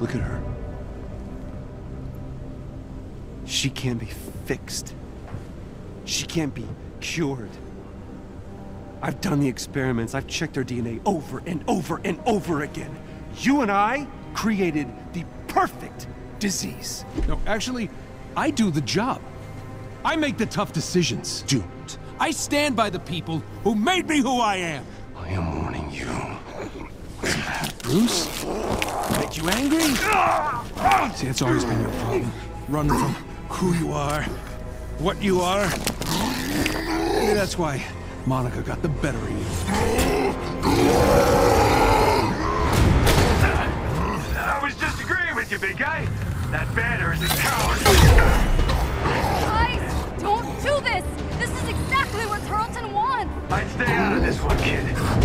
Look at her. She can't be fixed. She can't be cured. I've done the experiments. I've checked her DNA over and over and over again. You and I created the perfect disease. No, actually, I do the job. I make the tough decisions. Doomed. I stand by the people who made me who I am. I am warning you. Bruce? get you angry? See, it's always been your problem. Running from who you are, what you are. Maybe that's why Monica got the better of you. I was just agreeing with you, big guy. That banner is a coward. Guys, don't do this! This is exactly what Tarleton wants! I'd stay out of this one, kid.